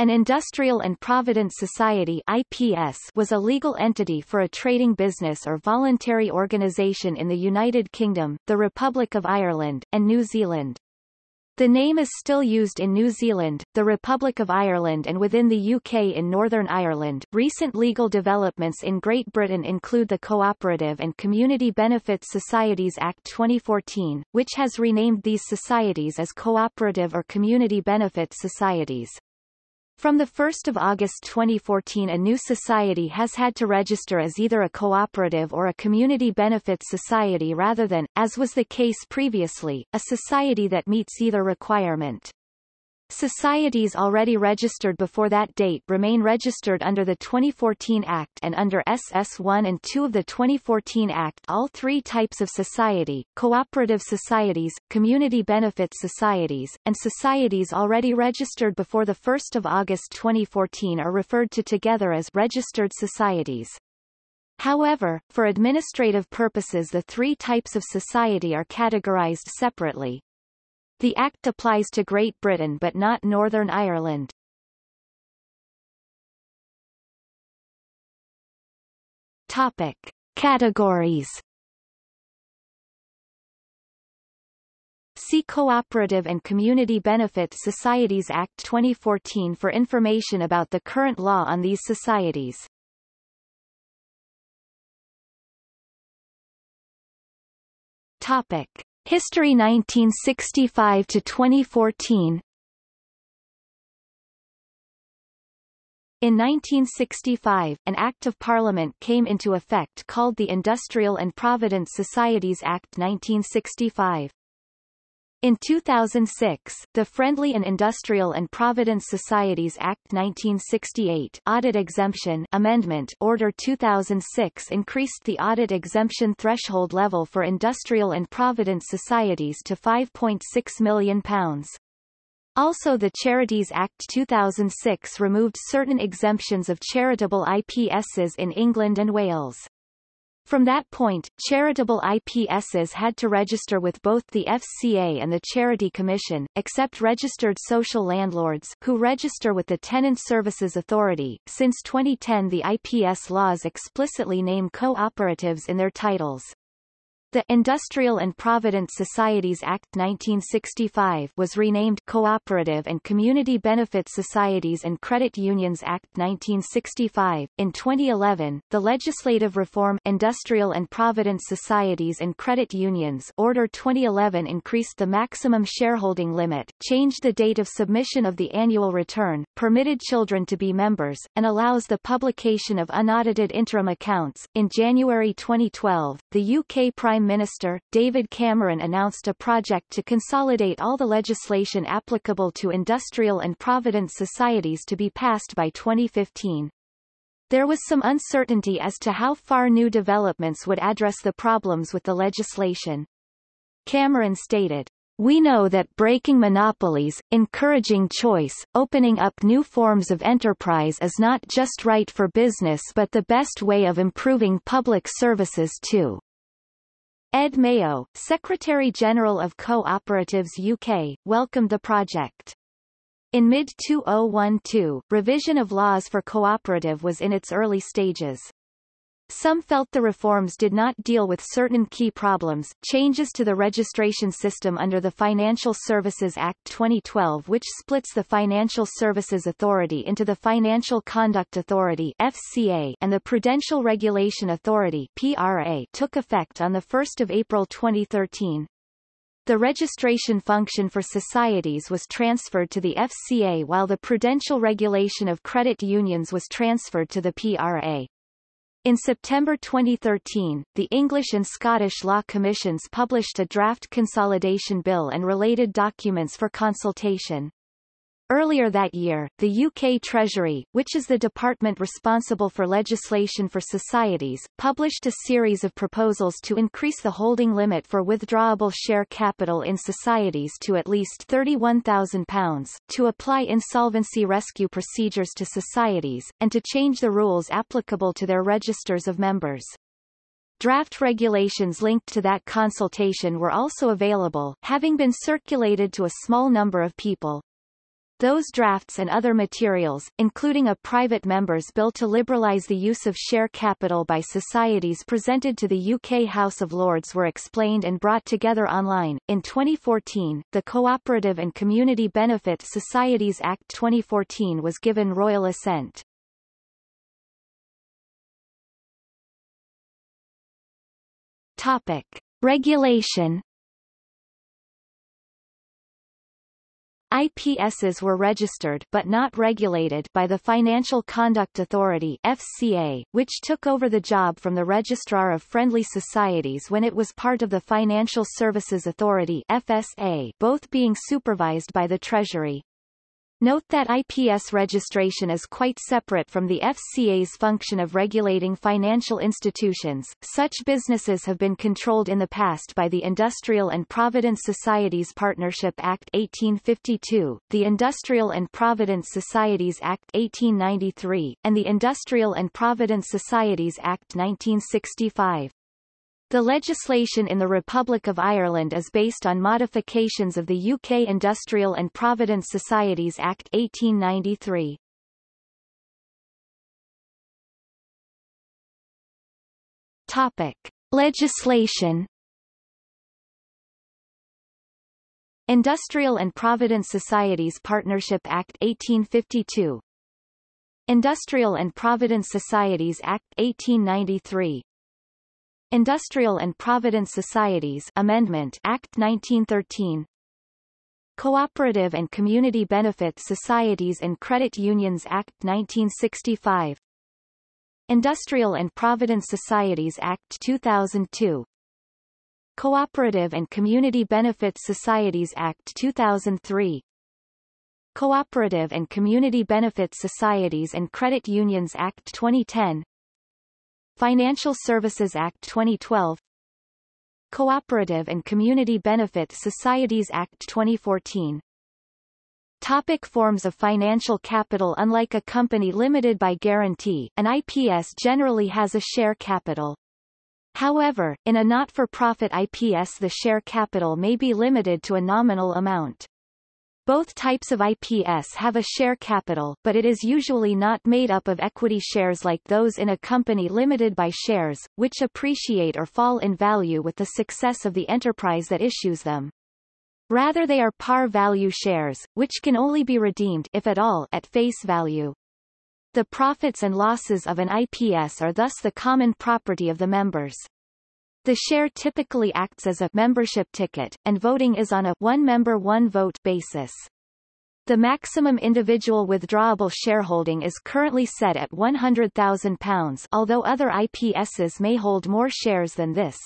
An Industrial and Provident Society IPS was a legal entity for a trading business or voluntary organisation in the United Kingdom, the Republic of Ireland, and New Zealand. The name is still used in New Zealand, the Republic of Ireland and within the UK in Northern Ireland. Recent legal developments in Great Britain include the Cooperative and Community Benefits Societies Act 2014, which has renamed these societies as cooperative or community benefit societies. From 1 August 2014 a new society has had to register as either a cooperative or a community benefits society rather than, as was the case previously, a society that meets either requirement. Societies already registered before that date remain registered under the 2014 Act and under SS1 and 2 of the 2014 Act all three types of society, cooperative societies, community benefit societies, and societies already registered before 1 August 2014 are referred to together as registered societies. However, for administrative purposes the three types of society are categorized separately. The Act applies to Great Britain but not Northern Ireland. Topic. Categories See Cooperative and Community Benefit Societies Act 2014 for information about the current law on these societies. Topic. History 1965 to 2014 In 1965, an Act of Parliament came into effect called the Industrial and Provident Societies Act 1965. In 2006, the Friendly and Industrial and Provident Societies Act 1968 Audit Exemption Amendment Order 2006 increased the audit exemption threshold level for industrial and provident societies to £5.6 million. Also the Charities Act 2006 removed certain exemptions of charitable IPSs in England and Wales. From that point, charitable IPSs had to register with both the FCA and the Charity Commission, except registered social landlords, who register with the Tenant Services Authority. Since 2010 the IPS laws explicitly name cooperatives in their titles. The Industrial and Provident Societies Act 1965 was renamed Cooperative and Community Benefit Societies and Credit Unions Act 1965. In 2011, the legislative reform Industrial and Provident Societies and Credit Unions Order 2011 increased the maximum shareholding limit, changed the date of submission of the annual return, permitted children to be members, and allows the publication of unaudited interim accounts. In January 2012, the UK Prime Prime Minister, David Cameron announced a project to consolidate all the legislation applicable to industrial and provident societies to be passed by 2015. There was some uncertainty as to how far new developments would address the problems with the legislation. Cameron stated, we know that breaking monopolies, encouraging choice, opening up new forms of enterprise is not just right for business but the best way of improving public services too. Ed Mayo, Secretary-General of Cooperatives UK, welcomed the project. In mid-2012, revision of laws for cooperative was in its early stages. Some felt the reforms did not deal with certain key problems. Changes to the registration system under the Financial Services Act 2012 which splits the Financial Services Authority into the Financial Conduct Authority FCA and the Prudential Regulation Authority PRA took effect on 1 April 2013. The registration function for societies was transferred to the FCA while the prudential regulation of credit unions was transferred to the PRA. In September 2013, the English and Scottish Law Commissions published a draft consolidation bill and related documents for consultation. Earlier that year, the UK Treasury, which is the department responsible for legislation for societies, published a series of proposals to increase the holding limit for withdrawable share capital in societies to at least £31,000, to apply insolvency rescue procedures to societies, and to change the rules applicable to their registers of members. Draft regulations linked to that consultation were also available, having been circulated to a small number of people. Those drafts and other materials, including a private member's bill to liberalise the use of share capital by societies presented to the UK House of Lords were explained and brought together online. In 2014, the Cooperative and Community Benefit Societies Act 2014 was given royal assent. Topic. Regulation IPSs were registered but not regulated by the Financial Conduct Authority FCA, which took over the job from the Registrar of Friendly Societies when it was part of the Financial Services Authority FSA, both being supervised by the Treasury. Note that IPS registration is quite separate from the FCA's function of regulating financial institutions. Such businesses have been controlled in the past by the Industrial and Provident Societies Partnership Act 1852, the Industrial and Provident Societies Act 1893, and the Industrial and Provident Societies Act 1965. The legislation in the Republic of Ireland is based on modifications of the UK Industrial and Provident Societies Act 1893. Topic. Legislation Industrial and Provident Societies Partnership Act 1852 Industrial and Provident Societies Act 1893 Industrial and Provident Societies Amendment Act 1913 Cooperative and Community Benefit Societies and Credit Unions Act 1965 Industrial and Provident Societies Act 2002 Cooperative and Community Benefit Societies Act 2003 Cooperative and Community Benefit Societies and Credit Unions Act 2010 Financial Services Act 2012 Cooperative and Community Benefit Societies Act 2014 Topic forms of financial capital Unlike a company limited by guarantee, an IPS generally has a share capital. However, in a not-for-profit IPS the share capital may be limited to a nominal amount. Both types of IPS have a share capital, but it is usually not made up of equity shares like those in a company limited by shares, which appreciate or fall in value with the success of the enterprise that issues them. Rather they are par value shares, which can only be redeemed if at all at face value. The profits and losses of an IPS are thus the common property of the members. The share typically acts as a membership ticket, and voting is on a one-member one-vote basis. The maximum individual withdrawable shareholding is currently set at £100,000 although other IPSs may hold more shares than this.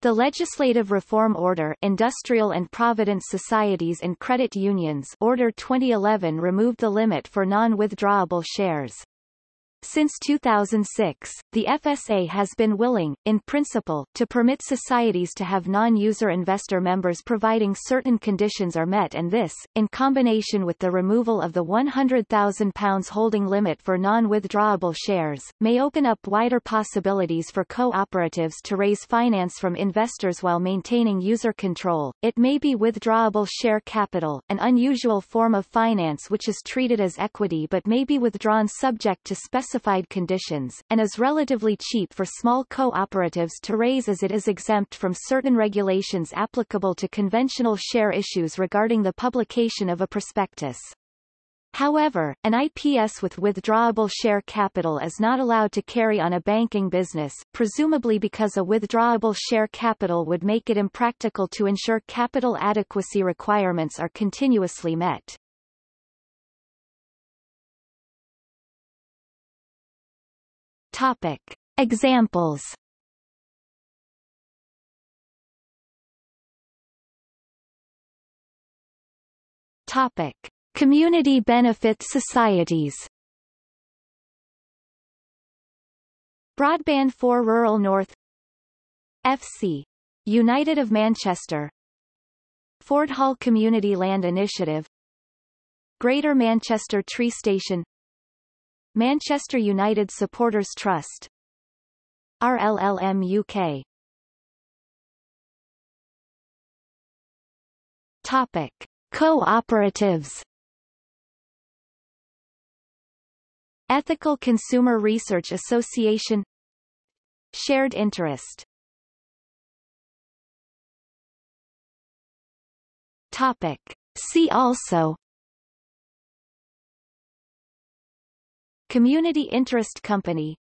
The Legislative Reform Order Industrial and Provident Societies and Credit Unions Order 2011 removed the limit for non-withdrawable shares. Since 2006, the FSA has been willing, in principle, to permit societies to have non-user investor members providing certain conditions are met and this, in combination with the removal of the £100,000 holding limit for non-withdrawable shares, may open up wider possibilities for cooperatives to raise finance from investors while maintaining user control. It may be withdrawable share capital, an unusual form of finance which is treated as equity but may be withdrawn subject to specific specified conditions, and is relatively cheap for small cooperatives to raise as it is exempt from certain regulations applicable to conventional share issues regarding the publication of a prospectus. However, an IPS with withdrawable share capital is not allowed to carry on a banking business, presumably because a withdrawable share capital would make it impractical to ensure capital adequacy requirements are continuously met. Topic. Examples Topic. Community benefit societies Broadband for Rural North FC. United of Manchester Fordhall Community Land Initiative Greater Manchester Tree Station Manchester United Supporters Trust RLLM UK Topic: Cooperatives. Ethical Consumer Research Association. Shared interest. Topic. See also. Community Interest Company